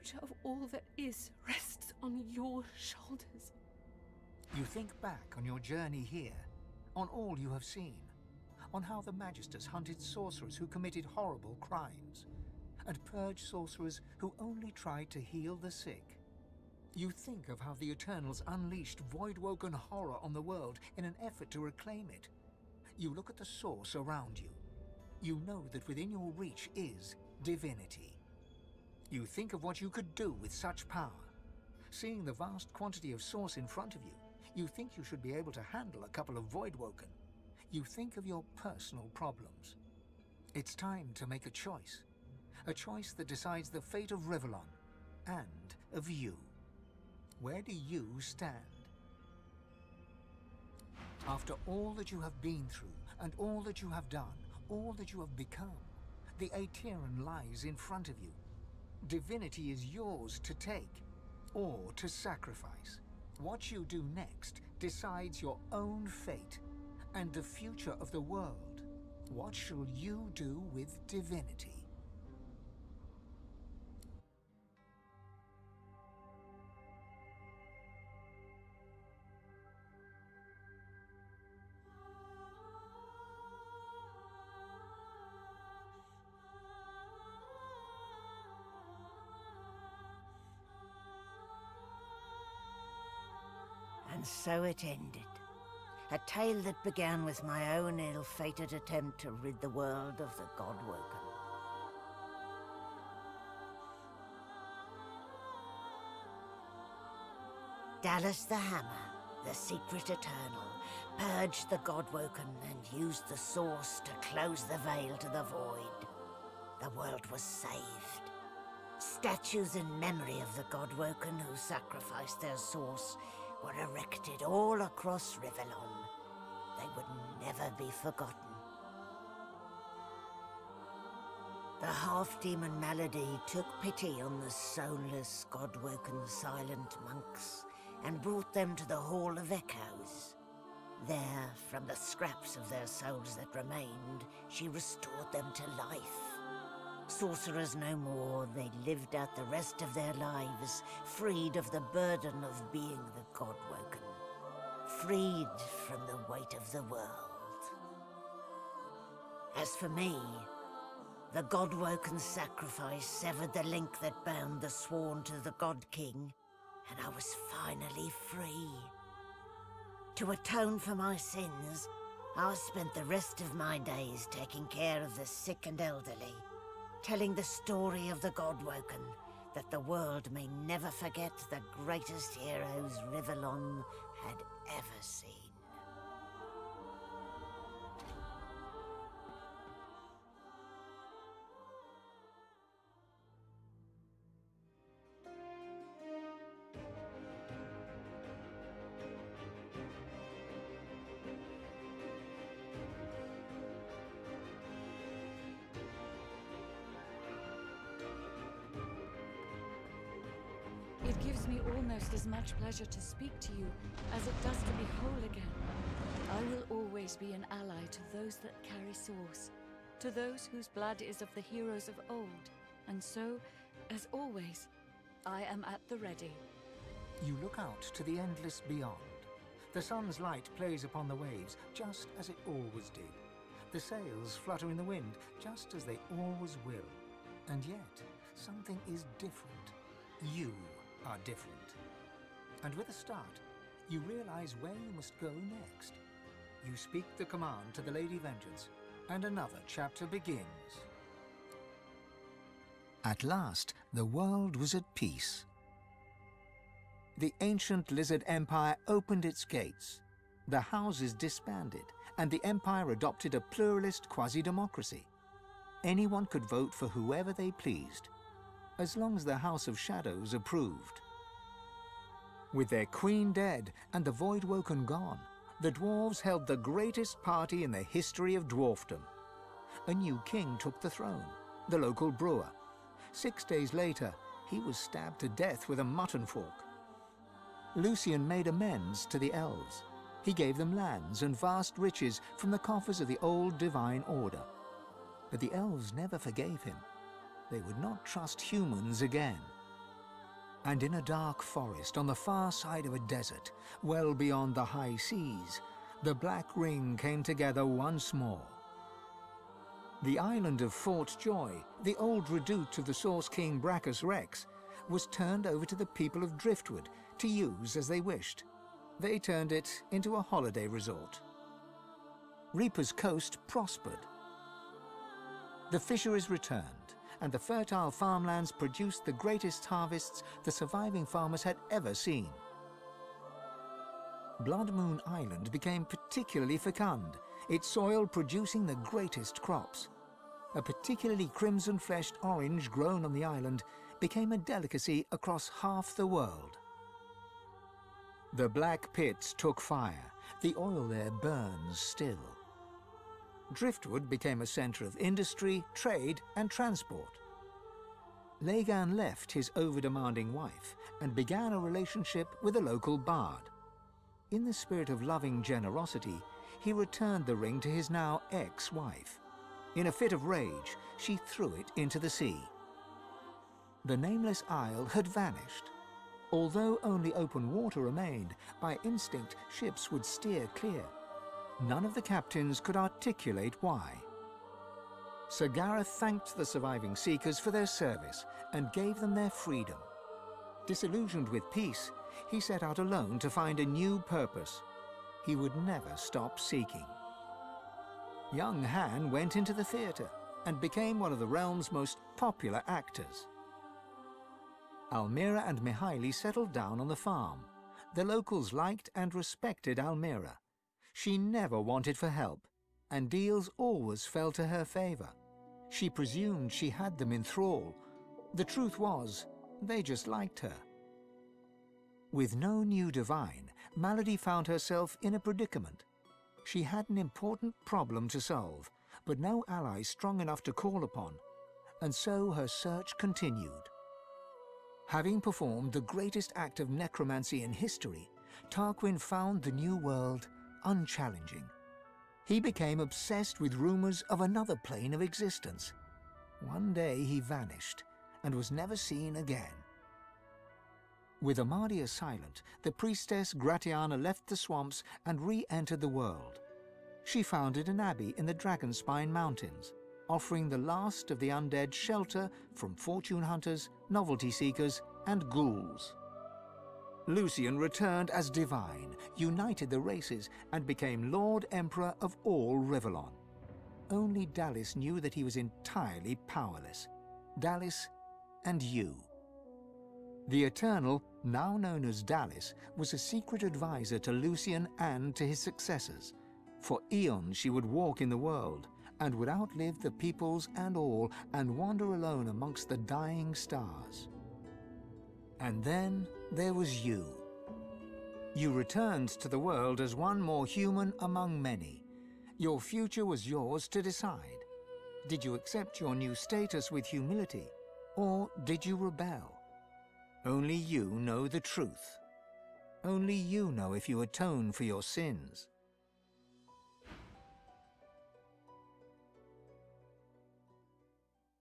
future of all that is rests on your shoulders. You think back on your journey here, on all you have seen, on how the Magisters hunted sorcerers who committed horrible crimes, and purged sorcerers who only tried to heal the sick. You think of how the Eternals unleashed void-woken horror on the world in an effort to reclaim it. You look at the source around you. You know that within your reach is divinity. You think of what you could do with such power. Seeing the vast quantity of source in front of you, you think you should be able to handle a couple of Voidwoken. You think of your personal problems. It's time to make a choice. A choice that decides the fate of Rivellon and of you. Where do you stand? After all that you have been through, and all that you have done, all that you have become, the Aetherium lies in front of you. Divinity is yours to take, or to sacrifice. What you do next decides your own fate, and the future of the world. What shall you do with divinity? And so it ended. A tale that began with my own ill-fated attempt to rid the world of the Godwoken. Dallis the Hammer, the secret eternal, purged the Godwoken and used the Source to close the veil to the void. The world was saved. Statues in memory of the Godwoken who sacrificed their Source were erected all across Rivellon. They would never be forgotten. The half-demon Malady took pity on the soulless, God-woken silent monks and brought them to the Hall of Echoes. There, from the scraps of their souls that remained, she restored them to life. Sorcerers no more, they lived out the rest of their lives, freed of the burden of being the Godwoken, freed from the weight of the world. As for me, the Godwoken sacrifice severed the link that bound the Sworn to the God King, and I was finally free. To atone for my sins, I spent the rest of my days taking care of the sick and elderly, telling the story of the Godwoken, that the world may never forget the greatest heroes Rivellon had ever seen. It gives me almost as much pleasure to speak to you as it does to be whole again. I will always be an ally to those that carry Source, to those whose blood is of the heroes of old, and so, as always, I am at the ready. You look out to the endless beyond. The sun's light plays upon the waves, just as it always did. The sails flutter in the wind, just as they always will. And yet, something is different. You are different. And with a start, you realize where you must go next. You speak the command to the Lady Vengeance, and another chapter begins. At last, the world was at peace. The ancient Lizard Empire opened its gates. The houses disbanded, and the Empire adopted a pluralist quasi-democracy. Anyone could vote for whoever they pleased, as long as the House of Shadows approved. With their queen dead and the Void Woken gone, the dwarves held the greatest party in the history of dwarfdom. A new king took the throne, the local brewer. Six days later, he was stabbed to death with a mutton fork. Lucian made amends to the elves. He gave them lands and vast riches from the coffers of the old divine order. But the elves never forgave him. They would not trust humans again. And in a dark forest on the far side of a desert, well beyond the high seas, the Black Ring came together once more. The island of Fort Joy, the old redoubt of the Source King Braccus Rex, was turned over to the people of Driftwood to use as they wished. They turned it into a holiday resort. Reaper's Coast prospered. The fisheries returned, and the fertile farmlands produced the greatest harvests the surviving farmers had ever seen. Blood Moon Island became particularly fecund, its soil producing the greatest crops. A particularly crimson-fleshed orange grown on the island became a delicacy across half the world. The black pits took fire. The oil there burns still. Driftwood became a centre of industry, trade and transport. Lagan left his over-demanding wife and began a relationship with a local bard. In the spirit of loving generosity, he returned the ring to his now ex-wife. In a fit of rage, she threw it into the sea. The nameless isle had vanished. Although only open water remained, by instinct ships would steer clear. None of the captains could articulate why. Sir Gareth thanked the surviving Seekers for their service and gave them their freedom. Disillusioned with peace, he set out alone to find a new purpose. He would never stop seeking. Young Han went into the theatre and became one of the realm's most popular actors. Almira and Mihaili settled down on the farm. The locals liked and respected Almira. She never wanted for help, and deals always fell to her favour. She presumed she had them in thrall. The truth was, they just liked her. With no new divine, Malady found herself in a predicament. She had an important problem to solve, but no ally strong enough to call upon, and so her search continued. Having performed the greatest act of necromancy in history, Tarquin found the new world unchallenging. He became obsessed with rumors of another plane of existence. One day he vanished and was never seen again. With Amadia silent, the priestess Gratiana left the swamps and re-entered the world. She founded an abbey in the Dragonspine Mountains, offering the last of the undead shelter from fortune hunters, novelty seekers, and ghouls. Lucian returned as divine, united the races, and became Lord Emperor of all Rivellon. Only Dallis knew that he was entirely powerless. Dallis and you. The Eternal, now known as Dallis, was a secret advisor to Lucian and to his successors. For eons she would walk in the world, and would outlive the peoples and all, and wander alone amongst the dying stars. And then there was you. You returned to the world as one more human among many. Your future was yours to decide. Did you accept your new status with humility, or did you rebel? Only you know the truth. Only you know if you atone for your sins.